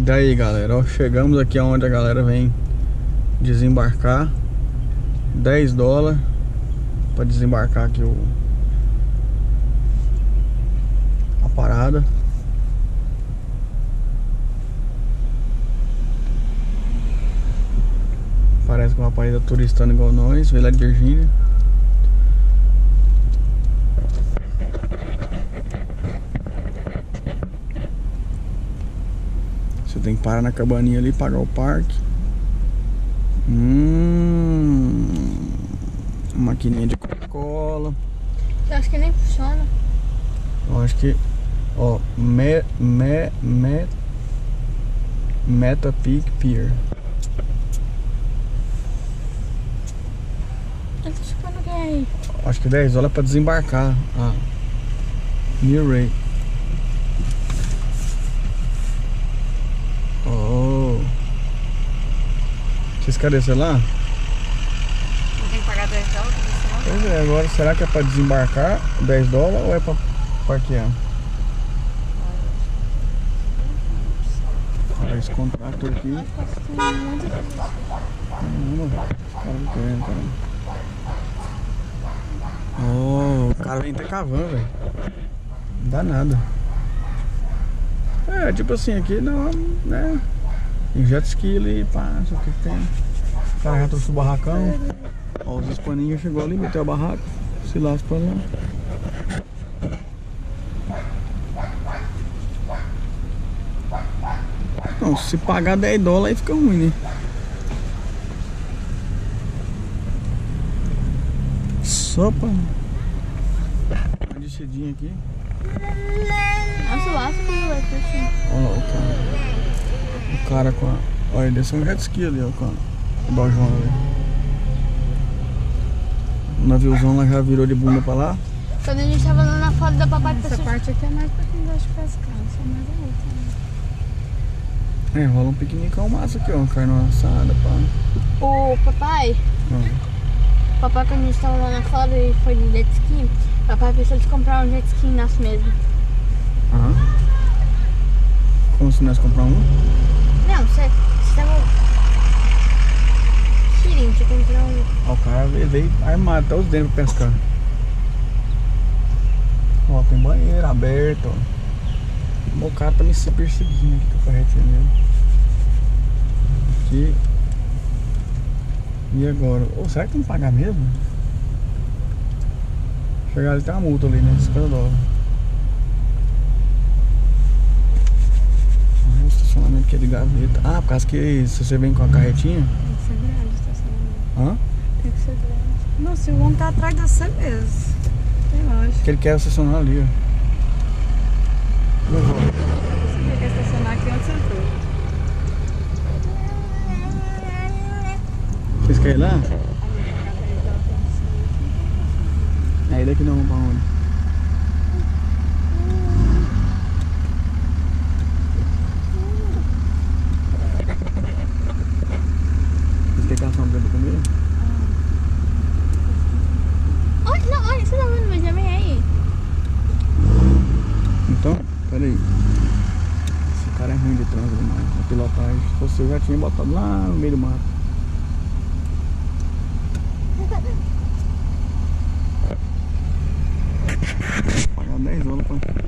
Daí galera, ó, chegamos aqui onde a galera vem desembarcar. 10 dólares para desembarcar aqui o a parada. Parece que o rapaz tá turistando igual nós, de Virgínia Você tem que parar na cabaninha ali, pagar o parque. Hum, maquininha de Coca-Cola. Eu acho que nem funciona. Eu acho que, ó, me, me, me, Meta Peak Pier. Eu tô chupando quem aí? Acho que 10 dólares pra desembarcar. Ah. New rate. Oh. Vocês querem lá? Não tem que pagar 10 dólares você Pois é, agora será que é pra desembarcar 10 dólares ou é pra parquear? Olha esse contrato aqui. não? caras não querem, caramba. Oh, o cara vem até cavando, velho. Não dá nada. É, tipo assim, aqui não, né? Tem jet ski ali, pá, o que tem. O cara já trouxe o barracão. Ó, os hispaninhos chegou ali, meteu a barraca, se lasca pra lá. Não, se pagar 10 dólares aí fica ruim, né? Sopa. Uma descidinha aqui. Nossa, lá você viu vai assim. Olha lá o cara. Com a. Olha, ele desceu um jet ski ali, ó, com a dojona ali. O naviozão lá já virou de bunda pra lá. Quando a gente tava lá na foto da papai Essa passou. parte aqui é mais pra quem gosta de pescar, essa é mais a outra. Né? É, rola um piquenicão massa aqui, ó. Carne assada, pá. O papai, Ó. papai quando a gente tava lá na foto e foi de jet ski, papai pensou de comprar um jet ski nosso mesmo. Aham. Como se nós comprar um? Você, você tava querendo comprar um. Ó, o cara veio, armado até os dentes pescar. Ó, tem banheiro aberto, ó. O cara tá me se perseguindo aqui com a carretinha dele. Aqui. E agora? Ô, será que tem que pagar mesmo? Chegar ali tem uma multa ali, né? 50 dólares. Ah, é de gaveta. Ah, por causa que se você vem com a carretinha. Tem que ser grande o estacionamento. Hã? Tem que ser grande. Não, se o homem tá atrás de você mesmo. Tem lógica. Que ele quer estacionar ali, ó. Eu vou. Você quer estacionar aqui onde você entrou. Vocês querem ir lá? É, daqui não, vamos pra onde? Vocês querem caçar um pra comer? Olha, não, olha, você tá vendo meu também aí? Então, peraí. Esse cara é ruim de trânsito demais. A pilotagem, se fosse eu já tinha botado lá no meio do mato. Pagar 10 dólares pra